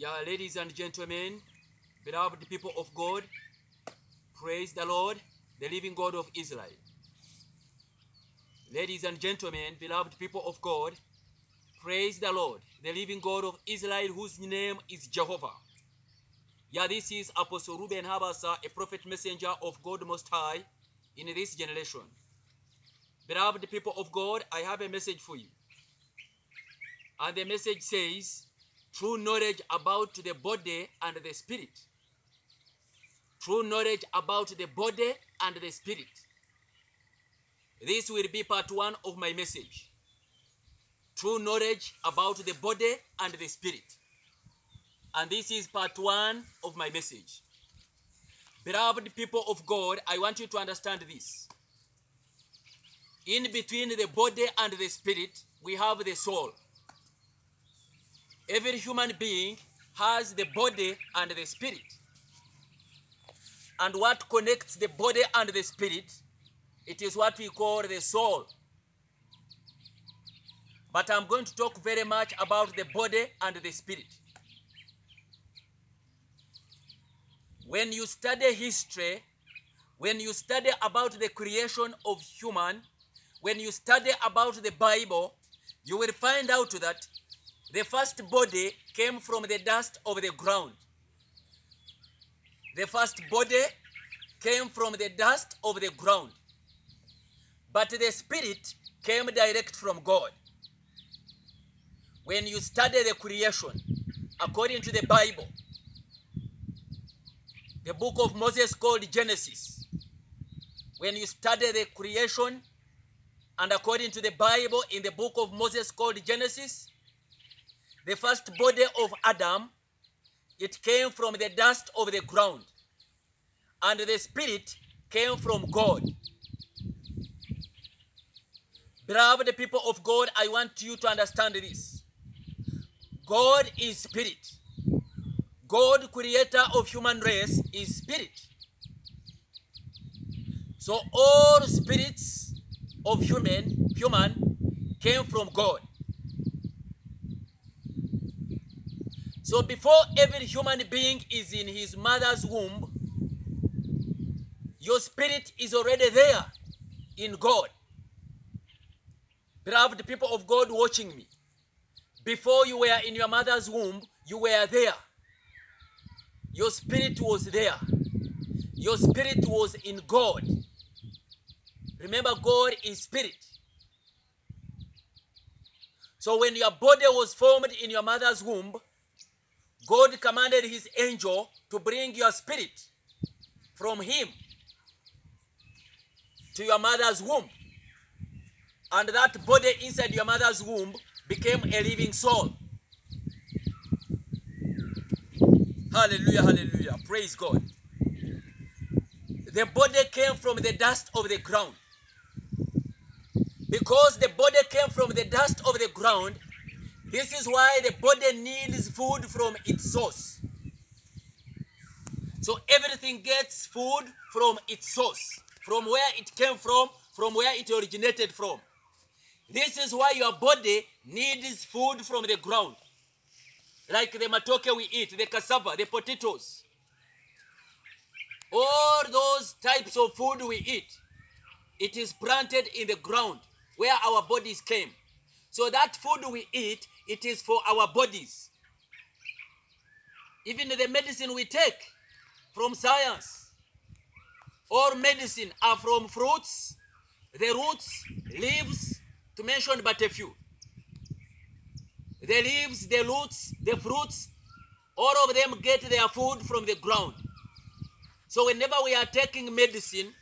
Yeah, ladies and gentlemen, beloved people of God, praise the Lord, the living God of Israel. Ladies and gentlemen, beloved people of God, praise the Lord, the living God of Israel, whose name is Jehovah. Yeah, this is Apostle Reuben Habaasa, a prophet messenger of God Most High in this generation. Beloved people of God, I have a message for you. And the message says, true knowledge about the body and the spirit. True knowledge about the body and the spirit. This will be part one of my message. True knowledge about the body and the spirit. And this is part one of my message. Beloved people of God, I want you to understand this. In between the body and the spirit, we have the soul. Every human being has the body and the spirit. And what connects the body and the spirit, it is what we call the soul. But I'm going to talk very much about the body and the spirit. When you study history, when you study about the creation of human, when you study about the Bible, you will find out that the first body came from the dust of the ground. The first body came from the dust of the ground. But the spirit came direct from God. When you study the creation, according to the Bible, the book of Moses called Genesis, when you study the creation, and according to the Bible, in the book of Moses called Genesis, the first body of Adam, it came from the dust of the ground. And the spirit came from God. Beloved people of God, I want you to understand this. God is spirit. God, creator of human race, is spirit. So all spirits of human, human came from God. So before every human being is in his mother's womb, your spirit is already there in God. Beloved people of God watching me, before you were in your mother's womb, you were there. Your spirit was there. Your spirit was in God. Remember, God is spirit. So when your body was formed in your mother's womb, God commanded his angel to bring your spirit from him to your mother's womb. And that body inside your mother's womb became a living soul. Hallelujah, hallelujah. Praise God. The body came from the dust of the ground. Because the body came from the dust of the ground, this is why the body needs food from its source. So everything gets food from its source, from where it came from, from where it originated from. This is why your body needs food from the ground. Like the matoke we eat, the cassava, the potatoes. All those types of food we eat, it is planted in the ground where our bodies came. So that food we eat, it is for our bodies. Even the medicine we take from science, all medicine are from fruits, the roots, leaves, to mention but a few. The leaves, the roots, the fruits, all of them get their food from the ground. So whenever we are taking medicine,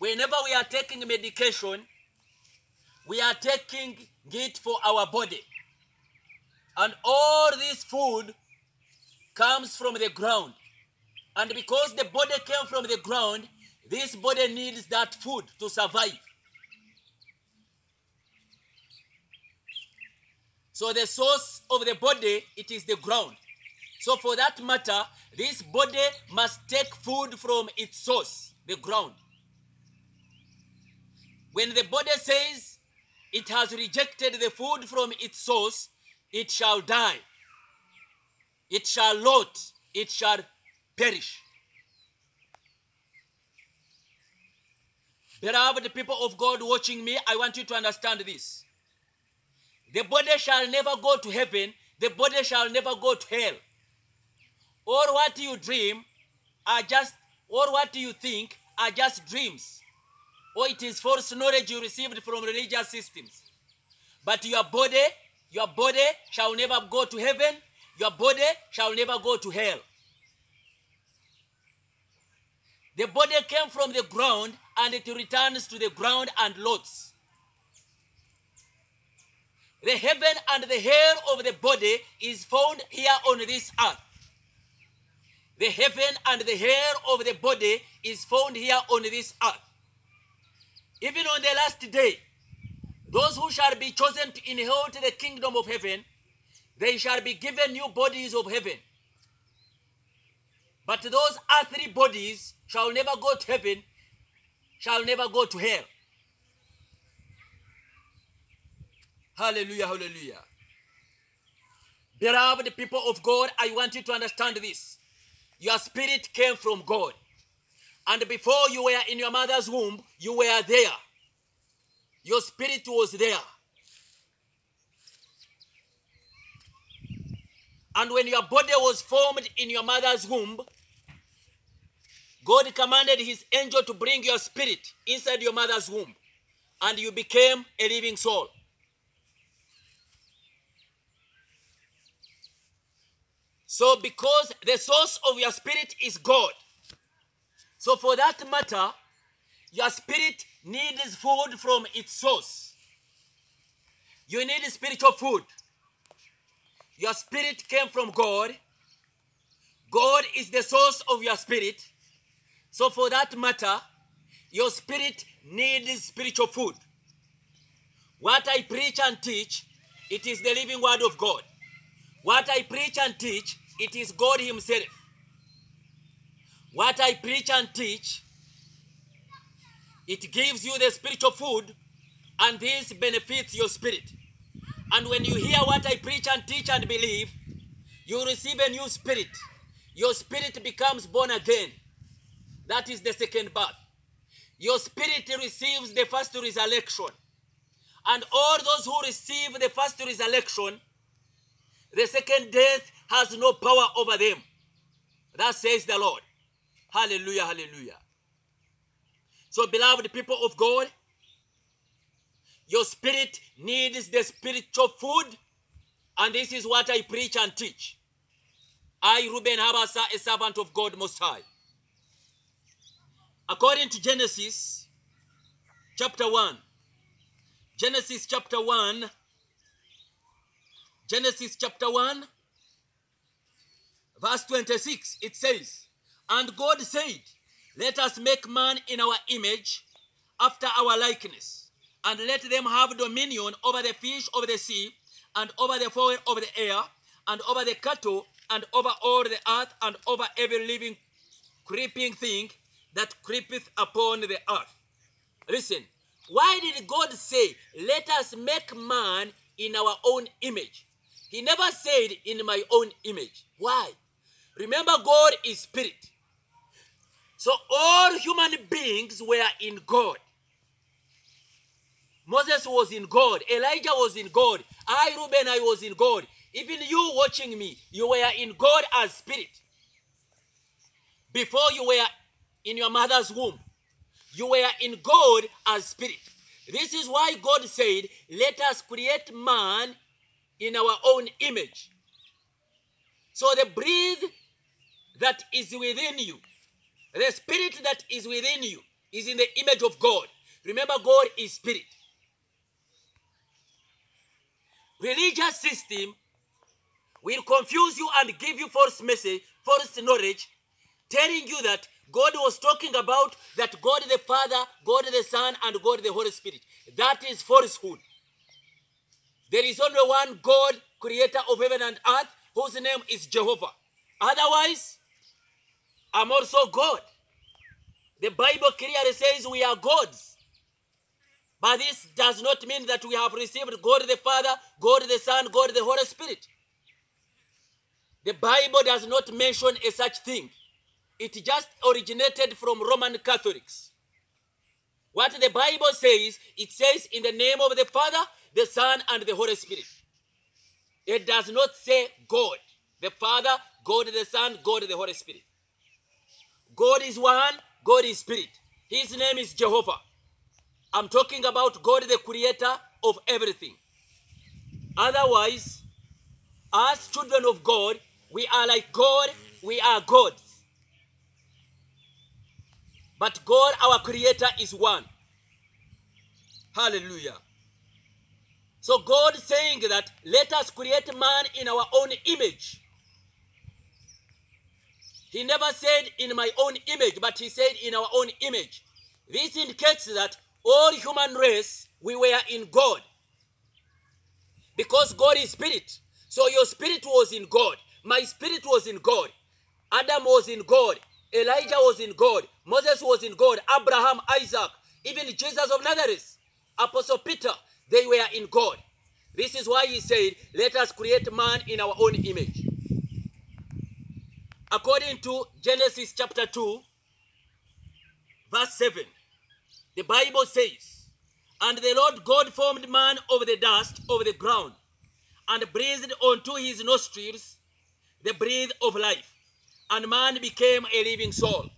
whenever we are taking medication, we are taking it for our body. And all this food comes from the ground. And because the body came from the ground, this body needs that food to survive. So the source of the body, it is the ground. So for that matter, this body must take food from its source, the ground. When the body says it has rejected the food from its source, it shall die. it shall rot, it shall perish. Beloved people of God watching me, I want you to understand this. The body shall never go to heaven, the body shall never go to hell. All what you dream are just, or what you think are just dreams. Or it is false knowledge you received from religious systems. But your body, your body shall never go to heaven, your body shall never go to hell. The body came from the ground and it returns to the ground and lots. The heaven and the hair of the body is found here on this earth. The heaven and the hair of the body is found here on this earth. Even on the last day, those who shall be chosen to inherit the kingdom of heaven, they shall be given new bodies of heaven. But those earthly bodies shall never go to heaven, shall never go to hell. Hallelujah, hallelujah. Beloved people of God, I want you to understand this. Your spirit came from God. And before you were in your mother's womb, you were there. Your spirit was there. And when your body was formed in your mother's womb, God commanded his angel to bring your spirit inside your mother's womb, and you became a living soul. So, because the source of your spirit is God, so for that matter, your spirit needs food from its source. You need spiritual food. Your spirit came from God. God is the source of your spirit. So, for that matter, your spirit needs spiritual food. What I preach and teach, it is the living word of God. What I preach and teach, it is God Himself. What I preach and teach, it gives you the spiritual food, and this benefits your spirit. And when you hear what I preach and teach and believe, you receive a new spirit. Your spirit becomes born again. That is the second birth. Your spirit receives the first resurrection. And all those who receive the first resurrection, the second death has no power over them. That says the Lord. Hallelujah, hallelujah. So, beloved people of God, your spirit needs the spiritual food, and this is what I preach and teach. I, Reuben Habaasa, a servant of God Most High. According to Genesis chapter 1, Genesis chapter 1, Genesis chapter 1, verse 26, it says, And God said, Let us make man in our image, after our likeness, and let them have dominion over the fish of the sea, and over the fowl of the air, and over the cattle, and over all the earth, and over every living creeping thing that creepeth upon the earth. Listen, why did God say, Let us make man in our own image? He never said, In my own image. Why? Remember, God is spirit. So all human beings were in God. Moses was in God. Elijah was in God. I, Reuben, I was in God. Even you watching me, you were in God as spirit. Before you were in your mother's womb, you were in God as spirit. This is why God said, Let us create man in our own image. So the breath that is within you, the spirit that is within you, is in the image of God. Remember, God is spirit. Religious system will confuse you and give you false message, false knowledge, telling you that God was talking about that God the Father, God the Son, and God the Holy Spirit. That is falsehood. There is only one God, creator of heaven and earth, whose name is Jehovah. Otherwise, I'm also God. The Bible clearly says we are gods. But this does not mean that we have received God the Father, God the Son, God the Holy Spirit. The Bible does not mention a such thing. It just originated from Roman Catholics. What the Bible says, it says in the name of the Father, the Son, and the Holy Spirit. It does not say God, the Father, God the Son, God the Holy Spirit. God is one, God is Spirit. His name is Jehovah. I'm talking about God, the creator of everything. Otherwise, as children of God, we are like God, we are gods. But God, our creator, is one. Hallelujah. So God saying that let us create man in our own image. He never said in my own image, but he said in our own image. This indicates that all human race we were in God. Because God is spirit. So your spirit was in God. My spirit was in God. Adam was in God. Elijah was in God. Moses was in God. Abraham, Isaac, even Jesus of Nazareth, Apostle Peter, they were in God. This is why he said, Let us create man in our own image. According to Genesis chapter 2, verse 7, the Bible says, And the Lord God formed man of the dust of the ground, and breathed unto his nostrils the breath of life, and man became a living soul.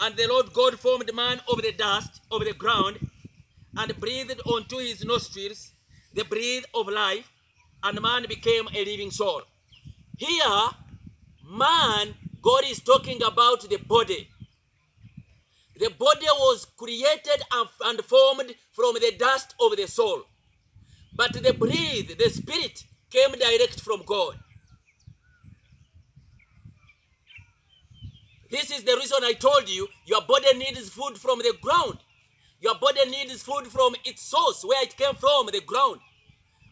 And the Lord God formed man of the dust of the ground, and breathed unto his nostrils the breath of life, and man became a living soul. Here, man, God is talking about the body. The body was created and formed from the dust of the soul. But the breath, the spirit, came direct from God. This is the reason I told you your body needs food from the ground. Your body needs food from its source, where it came from, the ground.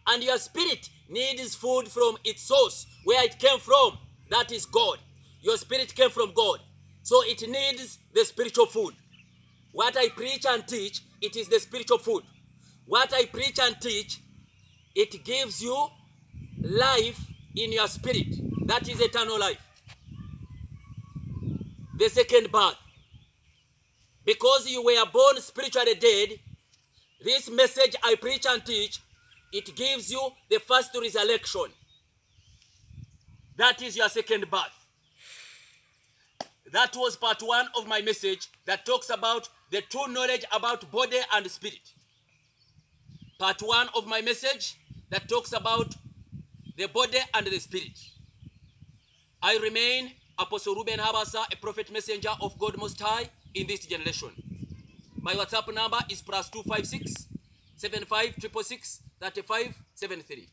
And your spirit needs food from its source, where it came from, that is God. Your spirit came from God. So it needs the spiritual food. What I preach and teach, it is the spiritual food. What I preach and teach, it gives you life in your spirit. That is eternal life. The second birth. Because you were born spiritually dead, this message I preach and teach, it gives you the first resurrection. That is your second birth. That was part one of my message that talks about the true knowledge about body and spirit. Part one of my message that talks about the body and the spirit. I remain Apostle Reuben Habaasa, a prophet messenger of God Most High in this generation. My WhatsApp number is plus 256 7566 3573.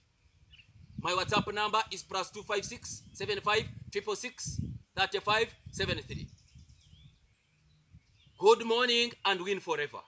My WhatsApp number is plus 256 7566 3573. Good morning and win forever.